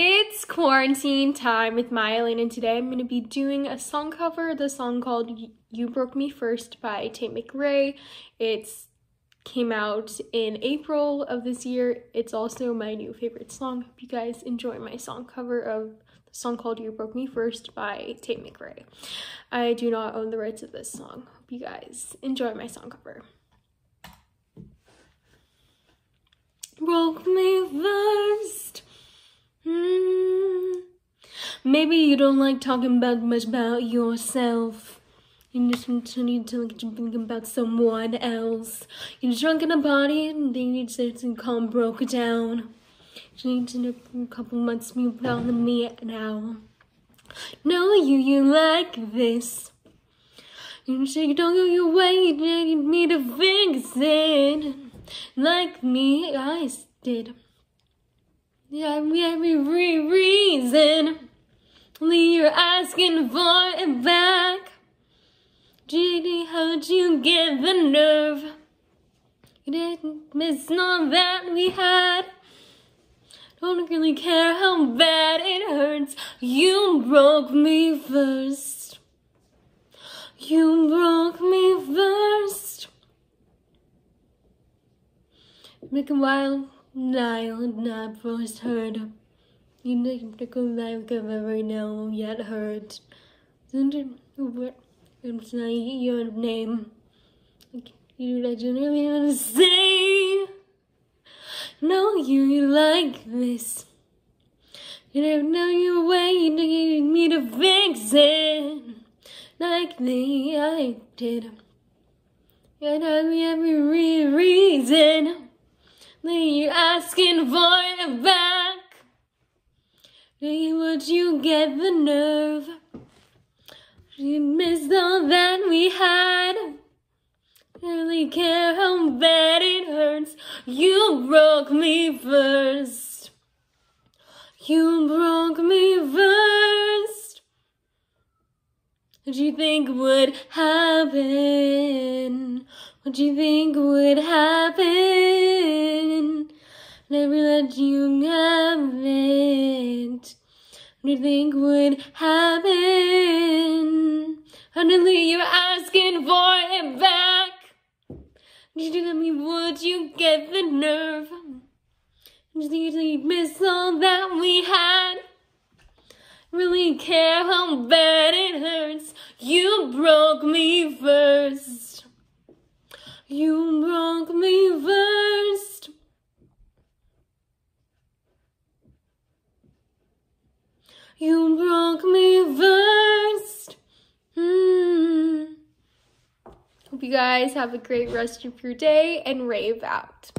It's quarantine time with Maya Lane, and today I'm going to be doing a song cover, the song called You Broke Me First by Tate McRae. It's came out in April of this year. It's also my new favorite song. Hope you guys enjoy my song cover of the song called You Broke Me First by Tate McRae. I do not own the rights of this song. Hope you guys enjoy my song cover. Broke me first Maybe you don't like talking about much about yourself. You just need to like think about someone else. You're drunk in a party and then you just calm broke down. You need to know a couple months on to me now. Know you, you like this. You you don't go your way, you need me to fix it. Like me, I did. Yeah, every reason you're asking for it back. Gee, how'd you get the nerve? You didn't miss all that we had. Don't really care how bad it hurts. You broke me first. You broke me first. Make a while, Nile, not first heard. You know, the life I've ever known yet heard. Isn't what I'm saying your name? You I don't really want to say. No, you like this. You don't know your way, you need me to fix it. Like me, I did. And have every reason that you're asking for it back. Would you get the nerve? You missed all that we had. Really care how bad it hurts. You broke me first. You broke me first. What do you think would happen? What do you think would happen? Never let you have. What you think would happen? Suddenly you're asking for it back. Did you tell me, would you get the nerve? Did you miss all that we had? Really care how bad it hurts. You broke me first. You broke me first. You broke me first. Mm. Hope you guys have a great rest of your day and rave out.